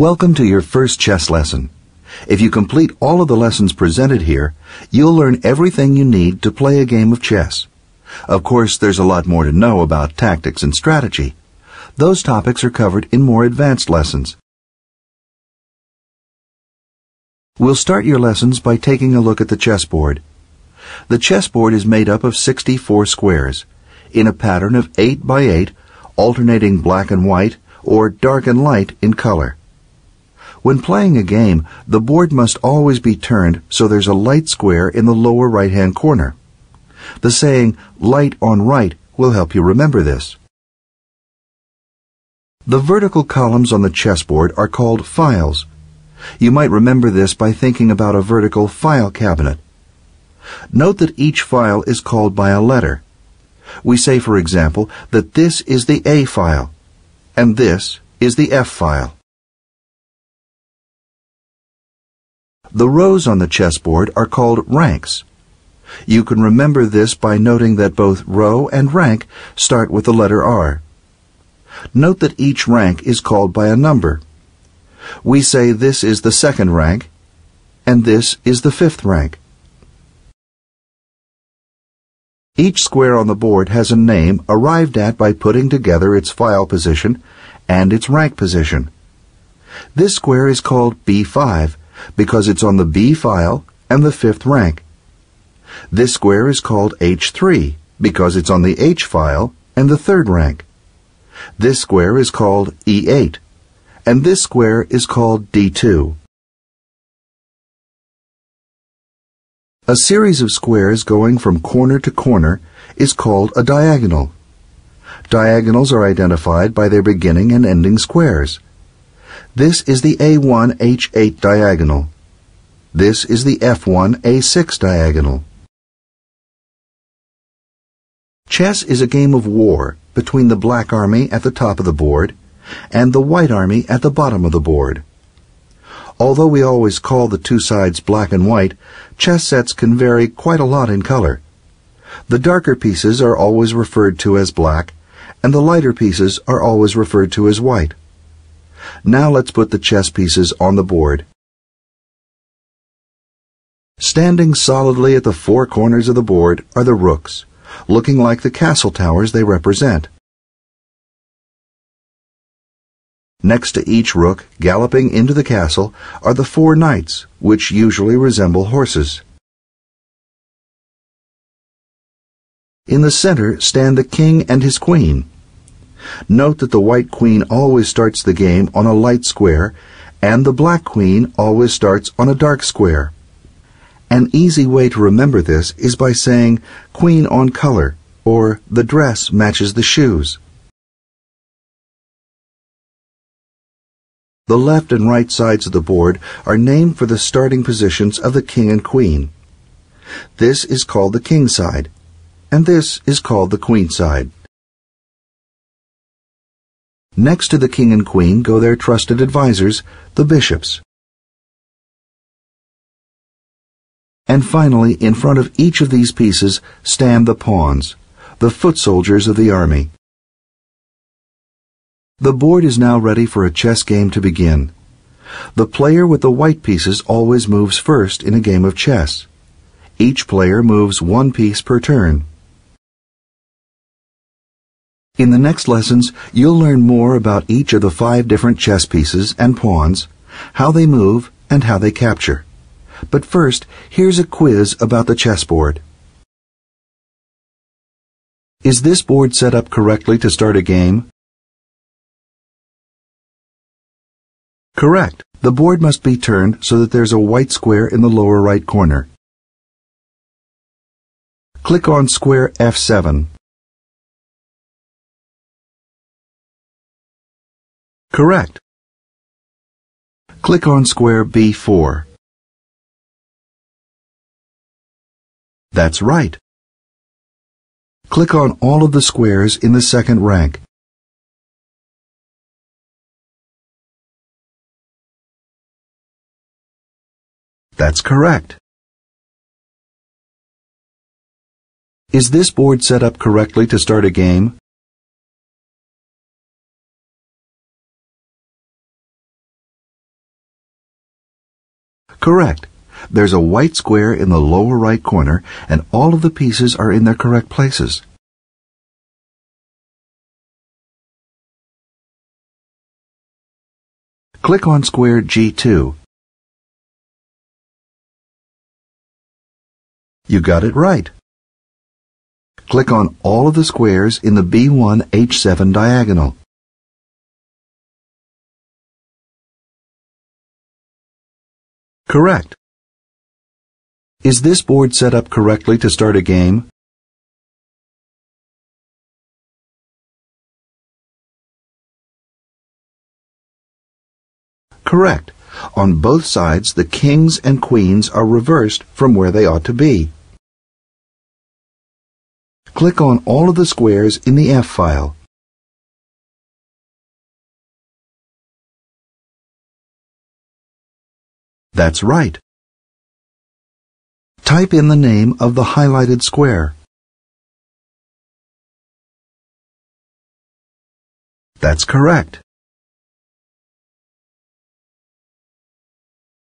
Welcome to your first chess lesson. If you complete all of the lessons presented here, you'll learn everything you need to play a game of chess. Of course, there's a lot more to know about tactics and strategy. Those topics are covered in more advanced lessons. We'll start your lessons by taking a look at the chessboard. The chessboard is made up of 64 squares, in a pattern of 8 by 8, alternating black and white, or dark and light in color. When playing a game, the board must always be turned so there's a light square in the lower right-hand corner. The saying, light on right, will help you remember this. The vertical columns on the chessboard are called files. You might remember this by thinking about a vertical file cabinet. Note that each file is called by a letter. We say, for example, that this is the A file, and this is the F file. The rows on the chessboard are called ranks. You can remember this by noting that both row and rank start with the letter R. Note that each rank is called by a number. We say this is the second rank, and this is the fifth rank. Each square on the board has a name arrived at by putting together its file position and its rank position. This square is called B5 because it's on the B file and the fifth rank. This square is called H3 because it's on the H file and the third rank. This square is called E8 and this square is called D2. A series of squares going from corner to corner is called a diagonal. Diagonals are identified by their beginning and ending squares. This is the A1H8 diagonal. This is the F1A6 diagonal. Chess is a game of war between the black army at the top of the board and the white army at the bottom of the board. Although we always call the two sides black and white, chess sets can vary quite a lot in color. The darker pieces are always referred to as black, and the lighter pieces are always referred to as white. Now let's put the chess pieces on the board. Standing solidly at the four corners of the board are the rooks, looking like the castle towers they represent. Next to each rook, galloping into the castle, are the four knights, which usually resemble horses. In the center stand the king and his queen. Note that the white queen always starts the game on a light square, and the black queen always starts on a dark square. An easy way to remember this is by saying queen on color, or the dress matches the shoes. The left and right sides of the board are named for the starting positions of the king and queen. This is called the king side, and this is called the queen side. Next to the king and queen go their trusted advisers, the bishops. And finally, in front of each of these pieces stand the pawns, the foot soldiers of the army. The board is now ready for a chess game to begin. The player with the white pieces always moves first in a game of chess. Each player moves one piece per turn. In the next lessons, you'll learn more about each of the five different chess pieces and pawns, how they move, and how they capture. But first, here's a quiz about the chessboard. Is this board set up correctly to start a game? Correct. The board must be turned so that there's a white square in the lower right corner. Click on square F7. Correct. Click on square B4. That's right. Click on all of the squares in the second rank. That's correct. Is this board set up correctly to start a game? Correct. There's a white square in the lower right corner, and all of the pieces are in their correct places. Click on square G2. You got it right. Click on all of the squares in the B1H7 diagonal. Correct. Is this board set up correctly to start a game? Correct. On both sides, the kings and queens are reversed from where they ought to be. Click on all of the squares in the F file. That's right. Type in the name of the highlighted square. That's correct.